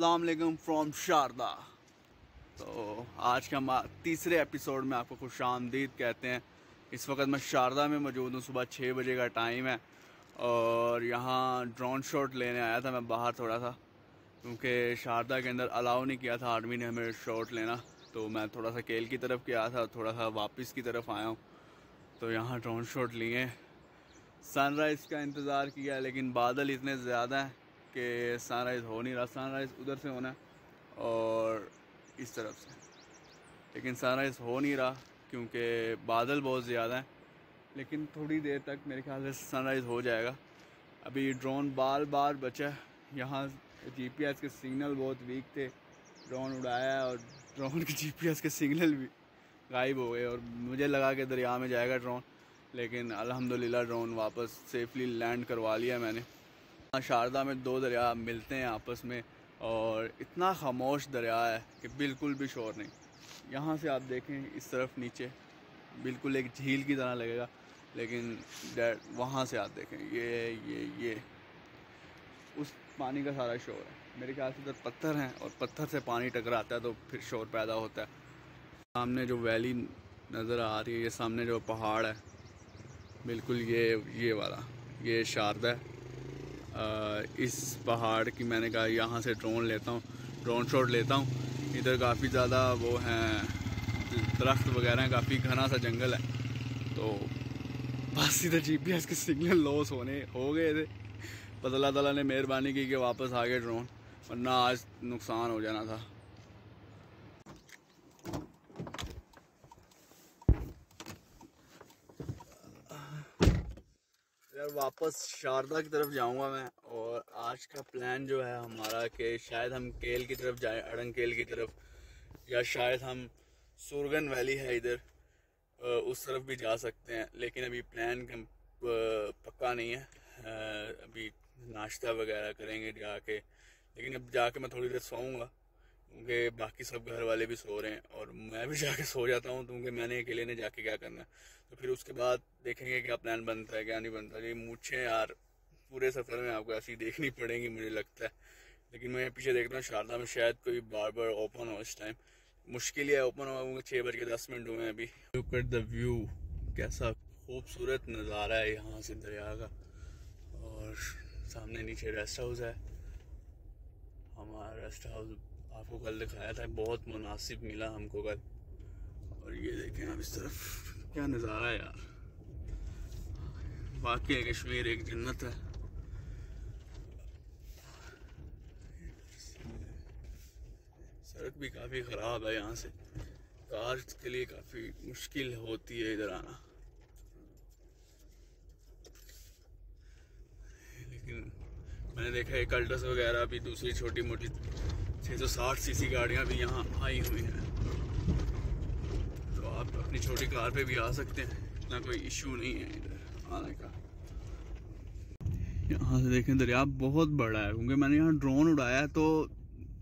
वालेकुम फ्रॉम शारदा तो आज के हम तीसरे एपिसोड में आपको खुश आमदीद कहते हैं। इस वक्त मैं शारदा में मौजूद हूँ, सुबह छः बजे का टाइम है। और यहाँ ड्रोन शॉट लेने आया था मैं बाहर थोड़ा सा क्योंकि शारदा के अंदर अलाउ नहीं किया था, आर्मी ने हमें शॉट लेना। तो मैं थोड़ा सा केल की तरफ़ गया था थोड़ा सा वापस की तरफ़ आया हूँ। तो यहाँ ड्रोन शॉट लिए। सनराइज़ का इंतज़ार किया, लेकिन बादल इतने ज़्यादा हैं कि सनराइज़ हो नहीं रहा। सनराइज़ उधर से होना और इस तरफ़ से। लेकिन सनराइज़ हो नहीं रहा क्योंकि बादल बहुत ज़्यादा हैं। लेकिन थोड़ी देर तक मेरे ख्याल से सनराइज़ हो जाएगा। अभी ड्रोन बार बार बचा यहाँ जीपीएस के सिग्नल बहुत वीक थे। ड्रोन उड़ाया और ड्रोन के जीपीएस के सिग्नल भी गायब हो गए और मुझे लगा कि दरिया में जाएगा ड्रोन लेकिन अल्हम्दुलिल्लाह ड्रोन वापस सेफली लैंड करवा लिया मैंने। शारदा में दो दरिया मिलते हैं आपस में और इतना खामोश दरिया है कि बिल्कुल भी शोर नहीं। यहाँ से आप देखें इस तरफ़ नीचे, बिल्कुल एक झील की तरह लगेगा, लेकिन वहाँ से आप देखें, ये ये ये। उस पानी का सारा शोर है। मेरे ख्याल से इधर पत्थर हैं और पत्थर से पानी टकराता है तो फिर शोर पैदा होता है। सामने जो वैली नज़र आ रही है, ये सामने जो पहाड़ है, बिल्कुल ये ये वाला, ये शारदा है। इस पहाड़ की मैंने कहा यहाँ से ड्रोन लेता हूँ ड्रोन शॉट लेता हूँ। इधर काफ़ी ज़्यादा वो हैं, दरख्त वगैरह हैं, काफ़ी घना सा जंगल है। तो बस इधर एस के सिग्नल लॉस होने, हो गए थे। बस अल्लाह ताला ने मेहरबानी की कि वापस आ गए ड्रोन वरना आज नुकसान हो जाना था। वापस शारदा की तरफ़ जाऊँगा मैं, और आज का प्लान जो है हमारा कि शायद हम केल की तरफ़ जाएँ, अड़ंग केल की तरफ़, या शायद हम सुरगन वैली है इधर उस तरफ़ भी जा सकते हैं, लेकिन अभी प्लान पक्का नहीं है अभी नाश्ता वगैरह करेंगे जाके, लेकिन अब जाके मैं थोड़ी देर सोऊँगा। क्योंकि बाकी सब घर वाले भी सो रहे हैं और मैं भी जाके सो जाता हूँ क्योंकि मैंने अकेले ने जाके क्या करना है? तो फिर उसके बाद देखेंगे क्या प्लान बनता है, क्या नहीं बनता ये मुझे यार, पूरे सफ़र में आपको ऐसी देखनी पड़ेगी, मुझे लगता है। लेकिन मैं पीछे देखता हूँ, शारदा में शायद कोई बार बार ओपन हो इस टाइम मुश्किल ही है ओपन हुआ क्योंकि छः बज के दस मिनट हुए हैं अभी। लुक एट द व्यू कैसा खूबसूरत नज़ारा है यहाँ से दरिया का। और सामने नीचे रेस्ट हाउस है। हमारा रेस्ट हाउस आपको कल दिखाया था, बहुत मुनासिब मिला हमको कल। और ये देखें आप इस तरफ़, क्या नज़ारा है यार। वाकई कश्मीर एक जन्नत है। सड़क भी काफ़ी ख़राब है यहाँ से। कार के लिए काफ़ी मुश्किल होती है इधर आना। लेकिन मैंने देखा है कल्टस वगैरह भी दूसरी छोटी मोटी छः सौ साठ सी गाड़ियाँ भी यहाँ आई हुई हैं। तो आप अपनी छोटी कार पे भी आ सकते हैं, इतना कोई इशू नहीं है इधर आने का। यहाँ से देखें, दरिया बहुत बड़ा है, क्योंकि मैंने यहाँ ड्रोन उड़ाया तो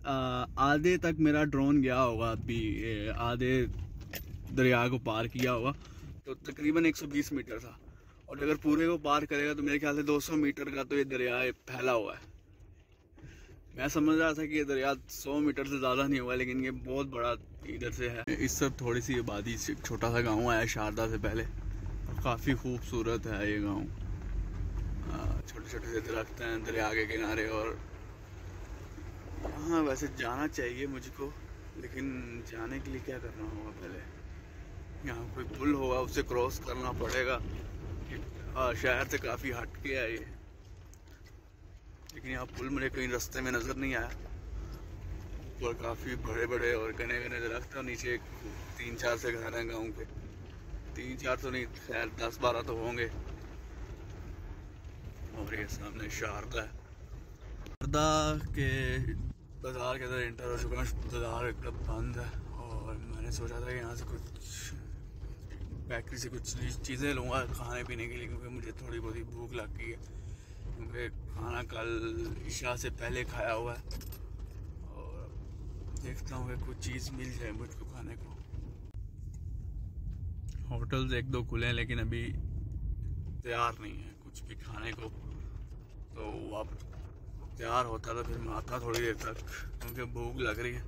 आधे तक मेरा ड्रोन गया होगा, अभी आधे दरिया को पार किया होगा। तो तकरीबन 120 मीटर था। और अगर पूरे को पार करेगा तो मेरे ख्याल से 200 मीटर का तो ये दरिया फैला हुआ है। मैं समझ रहा था कि ये दरिया सौ मीटर से ज़्यादा नहीं होगा, लेकिन ये बहुत बड़ा इधर से है। इस सब थोड़ी सी आबादी से, छोटा सा गाँव आया शारदा से पहले। काफ़ी खूबसूरत है ये गाँव। छोटे छोटे से दरख्त हैं, दरिया के किनारे और हाँ वैसे जाना चाहिए मुझको, लेकिन जाने के लिए क्या करना होगा पहले? यहाँ कोई पुल होगा, उसे क्रॉस करना पड़ेगा। शहर से काफ़ी हट के है ये। लेकिन यहाँ पुल मुझे कहीं रास्ते में नज़र नहीं आया। और काफ़ी बड़े बड़े और घने घने दरख्त और नीचे तीन चार से घर हैं गाँव के। तीन चार तो नहीं, खैर दस बारह तो होंगे। और ये सामने शारदा है। शारदा के बाज़ार के अंदर इंटर हो चुका है। बाज़ार एकदम बंद है और मैंने सोचा था कि यहाँ से कुछ बेकरी से कुछ चीज़ें लूँगा खाने पीने के लिए, क्योंकि मुझे थोड़ी बहुत भूख लग गई है। क्योंकि खाना कल ईशा से पहले खाया हुआ है। और देखता हूँ कि कुछ चीज़ मिल जाए मुझको खाने को। होटल्स एक दो खुले हैं, लेकिन अभी तैयार नहीं है कुछ भी खाने को। तो अब तैयार होता तो फिर मैं आता थोड़ी देर तक, क्योंकि भूख लग रही है।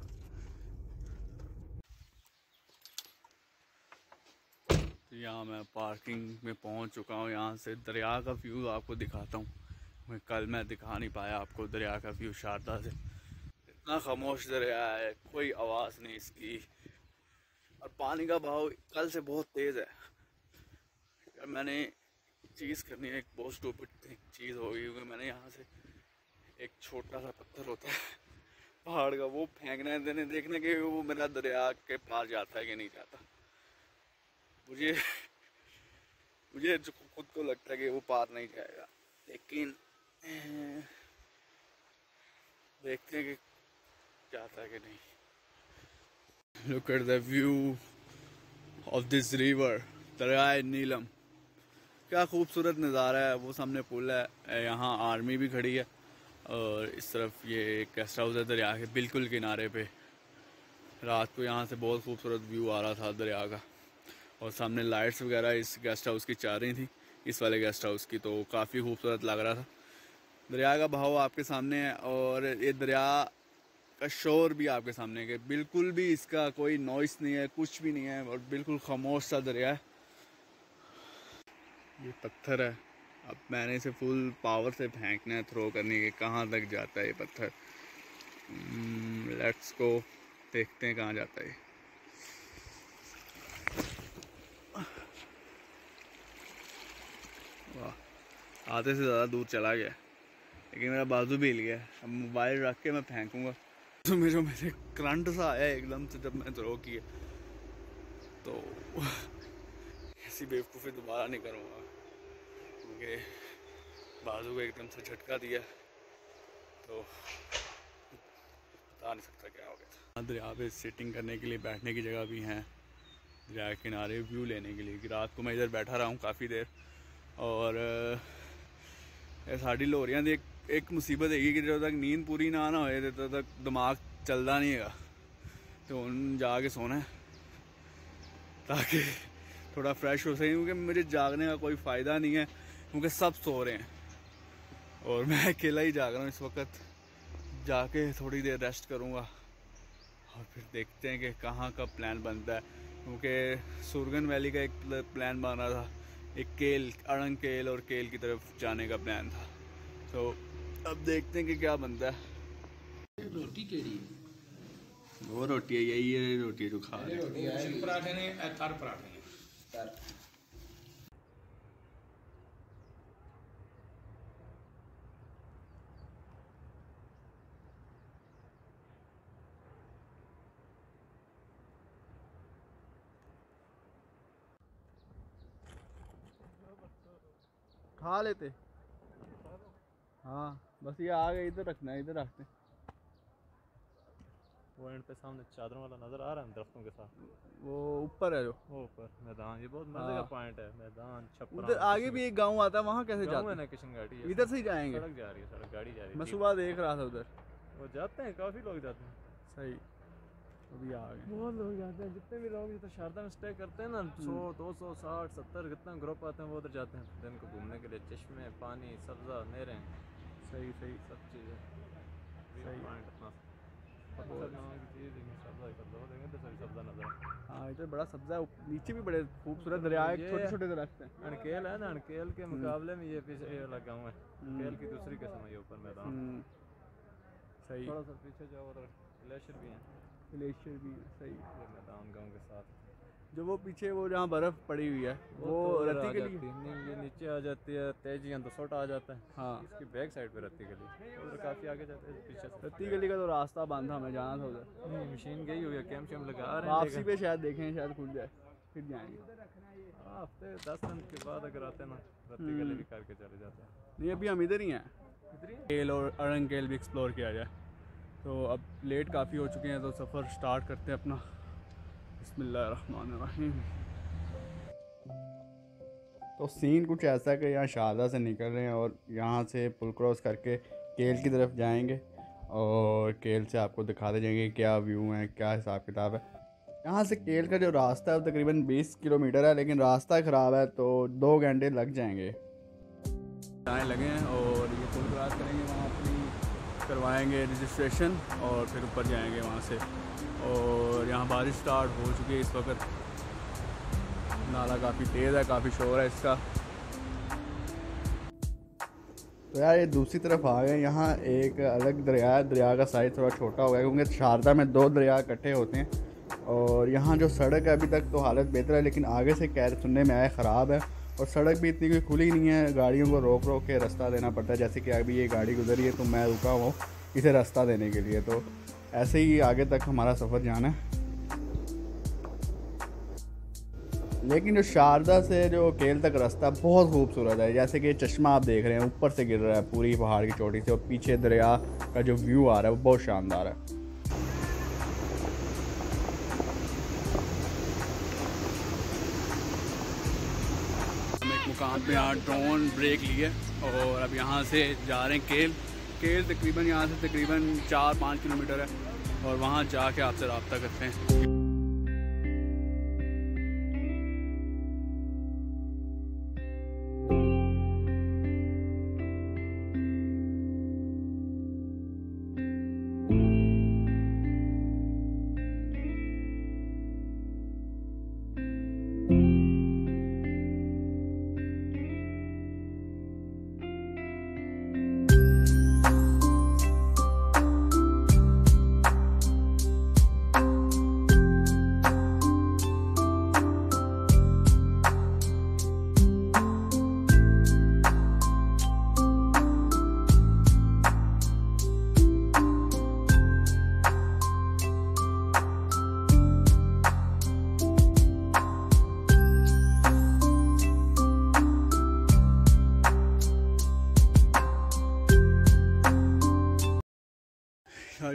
तो यहाँ मैं पार्किंग में पहुँच चुका हूँ। यहाँ से दरिया का व्यू आपको दिखाता हूँ। कल मैं दिखा नहीं पाया आपको दरिया का व्यू शारदा से। इतना खामोश दरिया है, कोई आवाज़ नहीं इसकी। और पानी का भाव कल से बहुत तेज़ है। मैंने चीज़ करनी है, एक बहुत स्टूपिड चीज़ होगी क्योंकि मैंने यहाँ से एक छोटा सा पत्थर होता है, पहाड़ का, वो फेंकने देने, देखने के वो मेरा दरिया के पास जाता है कि नहीं जाता। मुझे मुझे खुद को लगता है कि वो पार नहीं जाएगा। लेकिन देखते हैं कि जाता है कि नहीं। Look at the view of this river दरियाए Neelum क्या खूबसूरत नज़ारा है, वो सामने पुल है, यहाँ आर्मी भी खड़ी है, और इस तरफ़ ये गेस्ट हाउस है दरिया के, बिल्कुल किनारे पे। रात को यहाँ से बहुत खूबसूरत व्यू आ रहा था दरिया का, और सामने लाइट्स वगैरह इस गेस्ट हाउस की चाह रही थी, इस वाले गेस्ट हाउस की तो काफ़ी खूबसूरत लग रहा था। दरिया का भाव आपके सामने है और ये दरिया का शोर भी आपके सामने है बिल्कुल भी इसका कोई नॉइस नहीं है कुछ भी नहीं है और बिल्कुल खामोश सा दरिया है। ये पत्थर है। अब मैंने इसे फुल पावर से फेंकना है थ्रो करने के कहाँ तक जाता है ये पत्थर? लेट्स hmm, को देखते हैं कहाँ जाता है वाह आधे से ज़्यादा दूर चला गया। लेकिन मेरा बाजू भी हिल गया। अब मोबाइल रख के मैं फेंकूँगा। तो मेरे मेरे करंट सा आया एकदम से जब मैं थ्रो किया तो ऐसी बेवकूफ़ी दोबारा नहीं करूँगा। क्योंकि बाजू को एकदम से झटका दिया। तो बता नहीं सकता क्या हो गया था। दरिया पे सिटिंग करने के लिए बैठने की जगह भी हैं। दरिया किनारे व्यू लेने के लिए कि रात को मैं इधर बैठा रहा हूँ काफ़ी देर। और साड़ी लोरियाँ एक, मुसीबत है कि जब तक नींद पूरी ना ना होए तब तक दिमाग चलता नहीं है तो उन जाके सोना है। ताकि थोड़ा फ्रेश हो सके क्योंकि मुझे जागने का कोई फ़ायदा नहीं है क्योंकि सब सो रहे हैं। और मैं अकेला ही जाग रहा हूँ इस वक्त। जाके थोड़ी देर रेस्ट करूँगा और फिर देखते हैं कि कहाँ का प्लान बनता है। क्योंकि सुरगन वैली का एक प्लान बन था। एक केल अड़ंग केल और केल की तरफ़ जाने का प्लान था। तो अब देखते हैं कि क्या बनता है। रोटी केड़ी वो रोटी है यही है रोटी जो खा रहे हैं। पराठे ने तर पराठे ने। तर खा लेते। हाँ। बस ये आ गए इधर रखना है इधर रखते वो एंड पे सामने चादरों वाला नज़र आ रहा है दरख्तों के साथ? वो ऊपर है जो। वो ऊपर मैदान ये बहुत मज़े का पॉइंट हाँ। है मैदान छप्पर उधर आगे भी एक गाँव आता है वहाँ कैसे जाते हैं ना किशन गाड़ी इधर से ही जाएँगे। सड़क जा रही है सड़क गाड़ी जा रही है। मैं सुबह देख रहा था उधर। वो जाते हैं काफ़ी लोग जाते हैं। सही। अभी आ गए। बहुत लोग जाते हैं जितने भी लोग जितने शारदा में स्टे करते हैं ना हम्म। सौ दो सौ साठ सत्तर कितना ग्रुप आते हैं वो उधर जाते हैं दिन को घूमने के लिए चश्मे पानी सब्जा नहरें सही सही सब चीज़ें। सही। हाँ इधर बड़ा सब्जा है नीचे भी बड़े खूबसूरत दरिया है छोटे छोटे दरख्त हैं। अनकेल है ना अनकेल के हम्म। मुकाबले में ये पीछे ये लगा हुआ है। अनकेल हम्म। की दूसरी किस्म है ये ऊपर मैदान सही। थोड़ा सा पीछे जाओ उधर ग्लेशियर भी हैं। ग्लेशियर भी सही। मैदान गाँव के साथ। जो वो पीछे वो जहाँ बर्फ़ पड़ी हुई है वो, वो तो रत्ती के लिए ये नीचे आ जाती है तेज़ी तो सोटा आ जाता है। हाँ। इसकी बैक साइड पे रत्ती गली। उधर काफ़ी आगे जाते हैं पीछे रत्ती गली का तो रास्ता बांधा हमें जाना था उधर। मशीन गई हुई है कैम शैम लगा रहे हैं वापसी पे शायद देखें शायद खुल जाए फिर जाएँगे। हाँ, हफ़्ते दस दिन के बाद अगर आते हैं ना रत्ती गली भी करके चले जाते हैं। नहीं अभी हम इधर ही हैं। केल और अरंग केल भी एक्सप्लोर किया जाए। तो अब लेट काफ़ी हो चुके हैं तो सफ़र स्टार्ट करते हैं अपना। बसमीम तो सीन कुछ ऐसा है कि यहाँ शारदा से निकल रहे हैं और यहाँ से पुल क्रॉस करके केल की तरफ़ जाएँगे और केल से आपको दिखाते जाएँगे क्या व्यू है क्या हिसाब किताब है। यहाँ से केल का जो रास्ता है वो तकरीबन 20 किलोमीटर है लेकिन रास्ता ख़राब है तो दो घंटे लग जाएँगे। लगे हैं और ये पुल क्रॉस करेंगे वहाँ अपनी करवाएँगे रजिस्ट्रेशन और फिर ऊपर जाएँगे वहाँ से। और यहाँ बारिश स्टार्ट हो चुकी है इस वक्त। नाला काफ़ी तेज़ है, काफ़ी शोर है इसका। तो यार ये दूसरी तरफ़ आ गए, यहाँ एक अलग दरिया है, दरिया का साइज़ थोड़ा छोटा हो गया क्योंकि शारदा में दो दरिया इकट्ठे होते हैं। और यहाँ जो सड़क है अभी तक तो हालत बेहतर है, लेकिन आगे से कह सुनने में आया, ख़राब है। और सड़क भी इतनी कोई खुली नहीं है, गाड़ियों को रोक रोक के रास्ता देना पड़ता है। जैसे कि अभी ये गाड़ी गुजरी है तो मैं रुका हूँ इसे रास्ता देने के लिए। तो ऐसे ही आगे तक हमारा सफ़र जाना है। लेकिन जो शारदा से जो केल तक रास्ता बहुत खूबसूरत है। जैसे कि चश्मा आप देख रहे हैं, ऊपर से गिर रहा है पूरी पहाड़ की चोटी से, और पीछे दरिया का जो व्यू आ रहा है, वो बहुत शानदार है। में पे यहाँ ड्रोन ब्रेक लिए और अब यहाँ से जा रहे हैं केल। केल तकरीबन यहाँ से तकरीबन चार पाँच किलोमीटर है और वहाँ जाके आपसे रबता करते हैं।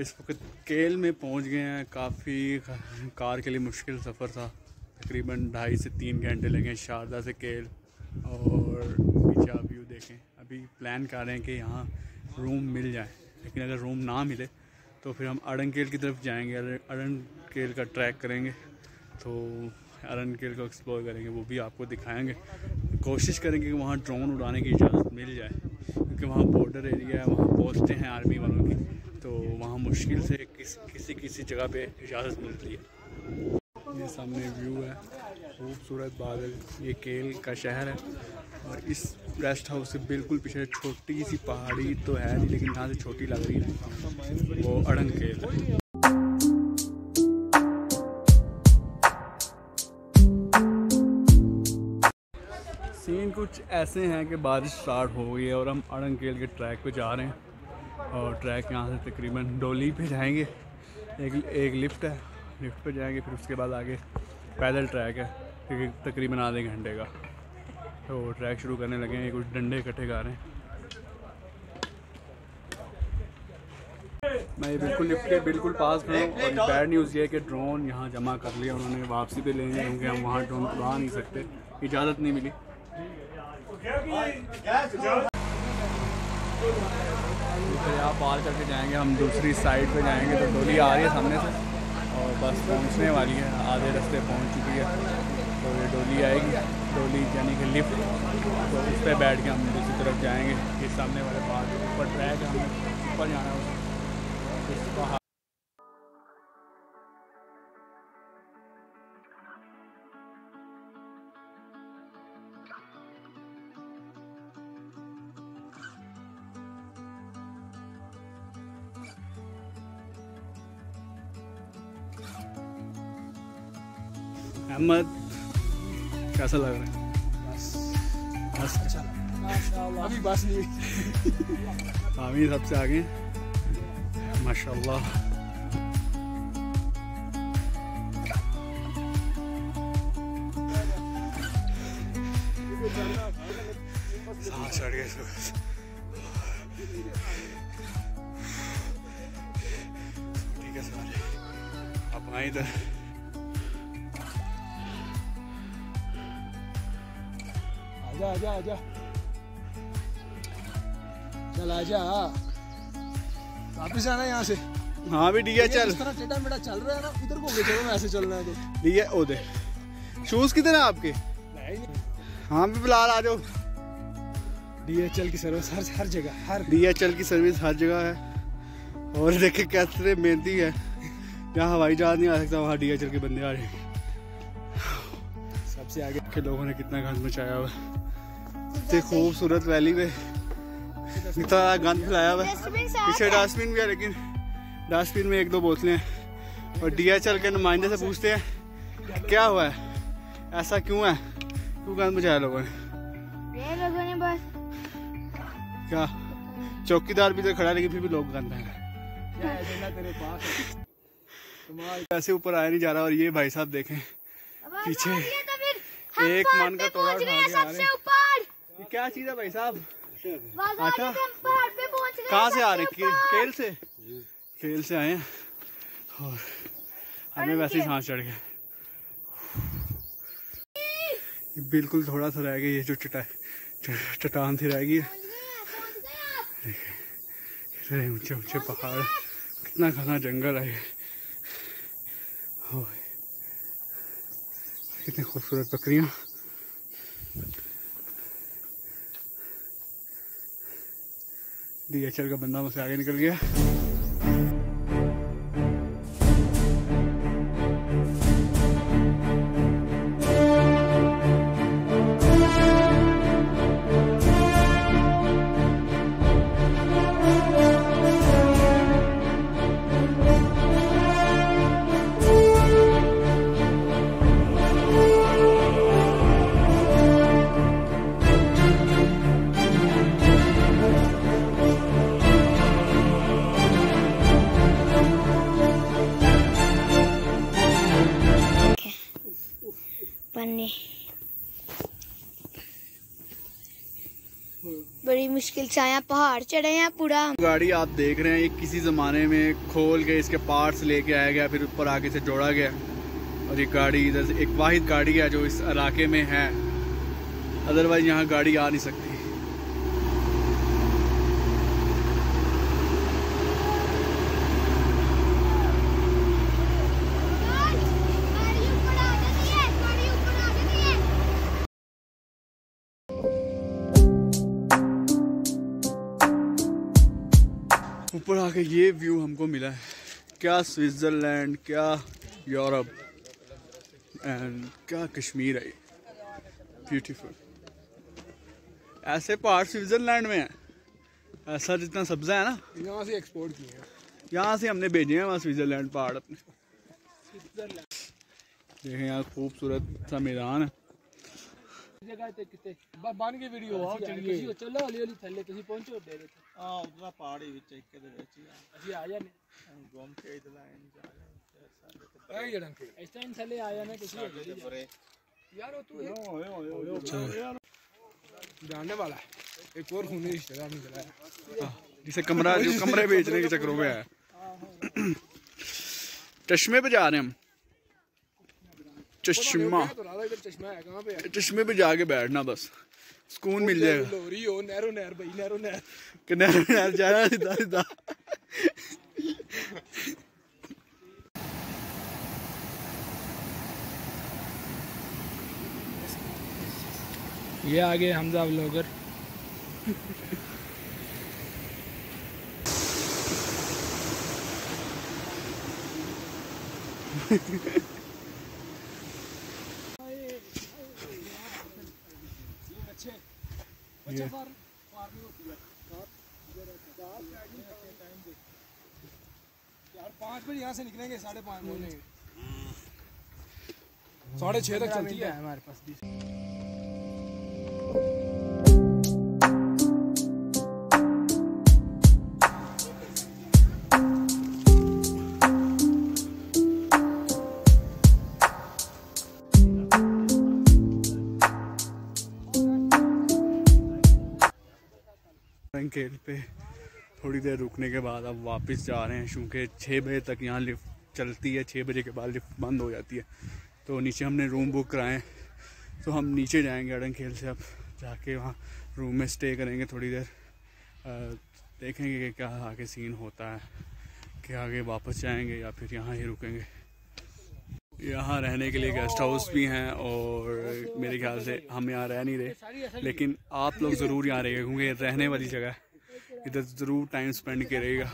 इस वक्त केल में पहुँच गए हैं। काफ़ी कार के लिए मुश्किल सफ़र था। तकरीबन ढाई से तीन घंटे लगे शारदा से केल और पीछे आप व्यू देखें। अभी प्लान कर रहे हैं कि यहाँ रूम मिल जाए, लेकिन अगर रूम ना मिले तो फिर हम अड़न केल की तरफ़ जाएँगे। अड़न केल का ट्रैक करेंगे तो अरन केल को एक्सप्लोर करेंगे, वो भी आपको दिखाएँगे। कोशिश करेंगे कि वहाँ ड्रोन उड़ाने की इजाज़त मिल जाए, क्योंकि वहाँ बॉर्डर एरिया है, वहाँ पोस्टें हैं आर्मी वालों की। तो वहाँ मुश्किल से किस, किसी किसी जगह पे इजाज़त मिलती है। ये सामने व्यू है खूबसूरत बादल ये केल का शहर है और इस रेस्ट हाउस से बिल्कुल पीछे छोटी सी पहाड़ी तो है नहीं लेकिन यहाँ से छोटी लग रही है वो अड़ंग केल सीन कुछ ऐसे हैं कि बारिश स्टार्ट हो गई है और हम अड़ंगकेल के ट्रैक पे जा रहे हैं। और ट्रैक यहाँ से तकरीबन डोली पे जाएँगे एक एक लिफ्ट है लिफ्ट पे जाएँगे फिर उसके बाद आगे पैदल ट्रैक है क्योंकि तकरीबन आधे घंटे का तो ट्रैक शुरू करने लगे हैं कुछ डंडे इकट्ठे कर रहे हैं मैं ये बिल्कुल लिफ्ट के बिल्कुल पास खड़ा हूँ और बैड न्यूज़ ये है कि ड्रोन यहाँ जमा कर लिया उन्होंने वापसी पे लेंगे क्योंकि हम वहाँ ड्रोन उड़ा नहीं सकते इजाज़त नहीं मिली आप पार करके जाएँगे, हम दूसरी साइड पे जाएँगे तो डोली आ रही है सामने से। और बस पहुँचने वाली है, आधे रास्ते पहुँच चुकी है। तो ये डोली आएगी, डोली यानी कि लिफ्ट तो उस पर बैठ के हम दूसरी तरफ़ जाएँगे, ये सामने वाले पार्क ऊपर ट्रैक है हमें ऊपर जाना है। अहमद कैसा लग रहा है? बस। अच्छा। अभी बस नहीं हामी सबसे आगे। माशाल्लाह। सांस चढ़ गया ठीक है सर। आप आए इधर। आजा आजा आजा। चल आजा। वापिस आना यहाँ से। हाँ भी डी चल। इस तरह टेढ़ा मेढ़ा चल रहा है ना के चलो ना ऐसे चलना है तो डी ओ दे। शूज़ कितने हैं आपके? हाँ भी बिलाल आ जाओ। डीएचएल की सर्विस हर हर जगह हर। डीएचएल की सर्विस हर जगह है। और देखे कैसे मेहनती है। जहाँ हवाई जहाज़ नहीं आ सकता वहाँ डी के बंदे आ रहे हैं सबसे आगे। के लोगों ने कितना गंद मचाया हुआ है। इतनी खूबसूरत वैली में। इतना गंद फैलाया हुआ पीछे डस्टबिन भी है लेकिन डस्टबिन में एक दो बोतलें हैं। और डी के नुमाइंदे से पूछते हैं क्या हुआ है? ऐसा क्यों है? क्यों गंद मचाया लोगों ने? लोगों ने बस। क्या? चौकीदार भी तो खड़ा लेकिन फिर भी लोग गंद है। ऐसे ऊपर आया नहीं जा रहा और ये भाई साहब देखें पीछे तो एक मन का तोड़ा उठा के आ रहे हैं। ये क्या चीज़ है भाई साहब? अच्छा। गए कहाँ से आ रहे ऊपर। खेल से? खेल से आए हैं। और हमें वैसे ही सांस चढ़ गया। बिल्कुल थोड़ा सा रह गया ये जो चटा चट्टान थी रह गई है। गए, गए ऊँचे ऊँचे पहाड़। कितना घना जंगल है कितनी खूबसूरत बकरियाँ। डीएचएल का बंदा मुझसे आगे निकल गया। पन्नी। बड़ी मुश्किल से आया पहाड़ चढ़े हैं पूरा। गाड़ी आप देख रहे हैं ये किसी ज़माने में खोल के इसके पार्ट्स लेके आया गया फिर ऊपर आगे से जोड़ा गया। और ये गाड़ी इधर से एक वाहिद गाड़ी है जो इस इलाके में है। अदरवाइज़ यहाँ गाड़ी आ नहीं सकती। ऊपर आके ये व्यू हमको मिला है। क्या स्विट्ज़रलैंड क्या यूरोप एंड क्या कश्मीर है ब्यूटीफुल ऐसे पहाड़ स्विट्ज़रलैंड में है। ऐसा जितना सब्जा है ना। यहाँ से एक्सपोर्ट किए हैं। यहाँ से हमने भेजे हैं वहाँ स्विट्ज़रलैंड पहाड़ अपने। देखें यहाँ खूबसूरत सा मैदान है। ਜਗ੍ਹਾ ਤੇ ਕਿਤੇ ਬ- ਬਣ ਕੇ ਵੀਡੀਓ ਆਓ ਚਲੀਏ ਚਲੋ ਹੌਲੀ ਹੌਲੀ ਥੱਲੇ ਤੁਸੀਂ ਪਹੁੰਚੋ ਡੇਰੇ ਤੇ ਆ ਉਧਰ ਪਹਾੜੀ ਵਿੱਚ ਇੱਕ ਦੇ ਵਿੱਚ ਹੀ ਆ ਅਸੀਂ ਆ ਜਾਣੇ ਘੁੰਮ ਕੇ ਇਧਰ ਆਏ ਨਹੀਂ ਜਾ ਰਹੇ ਐ ਜੜਨ ਕੇ ਇਸ ਟਾਈਮ ਥੱਲੇ ਆ ਜਾਣਾ ਤੁਸੀਂ ਹੌਲੀ ਹੌਲੀ ਬਰੇ यार वो तू एक ਓਏ ਓਏ ਓਏ जानने वाला है एक और खूनी रिश्तेदार निकला है जिसे कमरा जो कमरे बेचने के चक्करों में है चश्मे पे जा रहे हैं हम चश्मा। तो चश्मा है कहाँ पे है? चश्मे पे जाके बैठना बस। सुकून मिल जाएगा। जाना सीधा सीधा ये आगे हमजा व्लॉगर यार पाँच बजे यहाँ से निकलेंगे साढ़े पाँच बजे साढ़े छः तक चलती है। हमारे पास खेल पे थोड़ी देर रुकने के बाद अब वापस जा रहे हैं क्योंकि छः बजे तक यहाँ लिफ्ट चलती है छः बजे के बाद लिफ्ट बंद हो जाती है। तो नीचे हमने रूम बुक कराए तो हम नीचे जाएँगे अड़ंग खेल से। अब जाके वहाँ रूम में स्टे करेंगे थोड़ी देर। अ, देखेंगे कि क्या आगे सीन होता है कि आगे वापस जाएँगे या फिर यहाँ ही रुकेंगे। यहाँ रहने के लिए गेस्ट हाउस भी हैं और मेरे ख्याल से हम यहाँ रह नहीं रहे लेकिन आप लोग ज़रूर यहाँ रहेंगे क्योंकि रहने वाली जगह है। इधर ज़रूर टाइम स्पेंड करेगा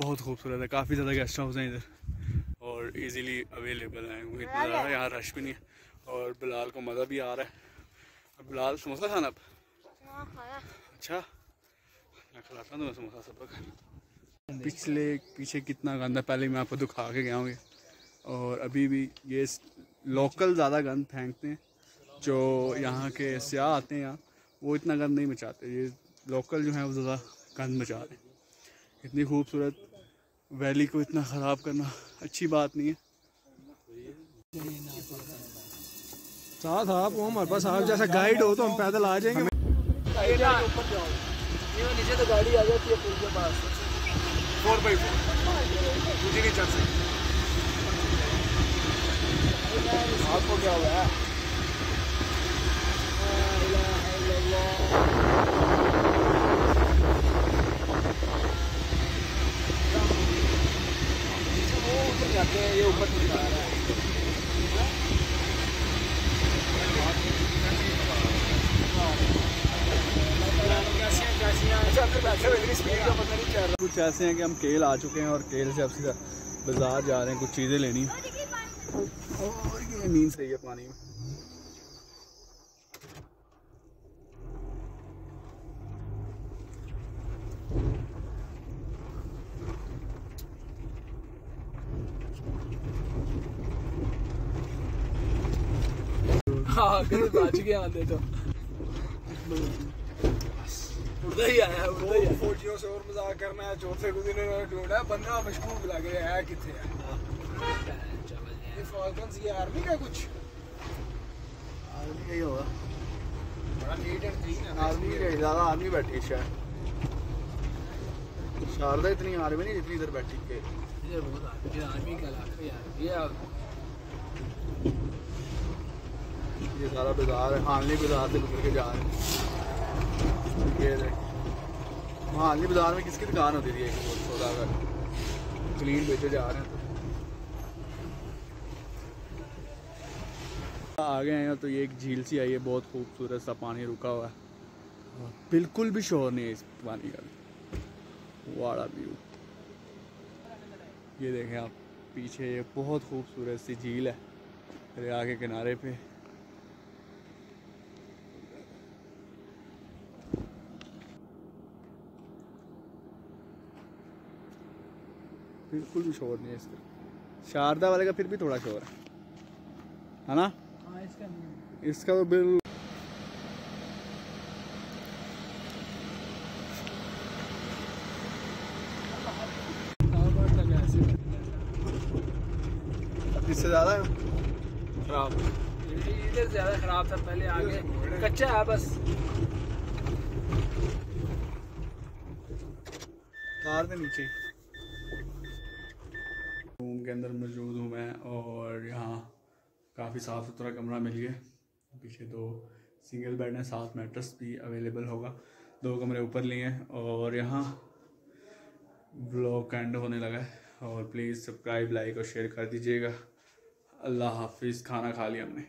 बहुत खूबसूरत है काफ़ी ज़्यादा गेस्ट हाउस हैं इधर। और इजीली अवेलेबल हैं क्योंकि इतना ज़्यादा यहाँ रश भी नहीं है। और बिलाल को मज़ा भी आ रहा है। अब बिलाल समोसा खाना अब? हाँ अच्छा। मैं खिलाता हूँ तुम्हें समोसा सब पिछले पीछे कितना गंद पहले मैं आपको दिखा के गया हूँ और अभी भी ये लोकल ज़्यादा गंद फेंकते हैं जो यहाँ के सियाह आते हैं यहाँ वो इतना गंद नहीं मचाते। ये लोकल जो है वो ज़्यादा गंद मचा रहे हैं। इतनी खूबसूरत वैली को इतना ख़राब करना अच्छी बात नहीं है। साथ आप हो हमारे पास आप जैसा गाइड हो तो हम पैदल आ जाएँगे। नीचे तो गाड़ी आ जाती है पुल के पास। Four by four. मुझे नहीं चल सकती आपको क्या हुआ है जाते हैं ये ऊपर रहा है कुछ ऐसे हैं कि हम केल आ चुके हैं और केल से अब सीधा बाज़ार जा रहे हैं, कुछ चीज़ें लेनी। और ये नींद सही है पानी में हाँ बच गया आते तो। उड़ता ही आया उड़ता ही फौजियों से और मज़ाक करना है चौथे को दिन इन्होंने ढूंढा बंदा मशकूक लग रहा है कितने है? ये फाल्कन्स ये आर्मी का कुछ? आर्मी यही होगा। बड़ा नीट एंड क्लीन है आर्मी ज़्यादा आर्मी बैठी है शायद। शारदा इतनी आर्मी नहीं जितनी इधर बैठी के ये बहुत आर्मी का इलाका यार ये अब ये सारा बाज़ार है हानली बाज़ार से गुजर के जा रहे हैं। ये हानली बाज़ार में किसकी दुकान होती थी एक सौदा का क्लीन बेचे जा रहे हैं आ गए हैं तो ये एक झील सी आई है, बहुत खूबसूरत सा पानी रुका हुआ है। बिल्कुल भी शोर नहीं है इस पानी का वाड़ा व्यू ये देखें आप, पीछे ये बहुत खूबसूरत सी झील है दरिया किनारे पे। बिल्कुल भी शोर नहीं है इसका। शारदा वाले का फिर भी थोड़ा शोर है। है ना? हाँ इसका नहीं इसका तो बिल इससे ज़्यादा खराब। इधर ज़्यादा खराब था पहले आगे। कच्चा है बस। कार के नीचे। अंदर मौजूद हूँ मैं और यहाँ काफ़ी साफ़ सुथरा कमरा मिल गया। पीछे दो सिंगल बेड हैं, साथ मैट्रेस भी अवेलेबल होगा। दो कमरे ऊपर लिए हैं और यहाँ ब्लॉग एंड होने लगा है और प्लीज़ सब्सक्राइब लाइक और शेयर कर दीजिएगा। अल्लाह हाफिज़, खाना खा लिया हमने।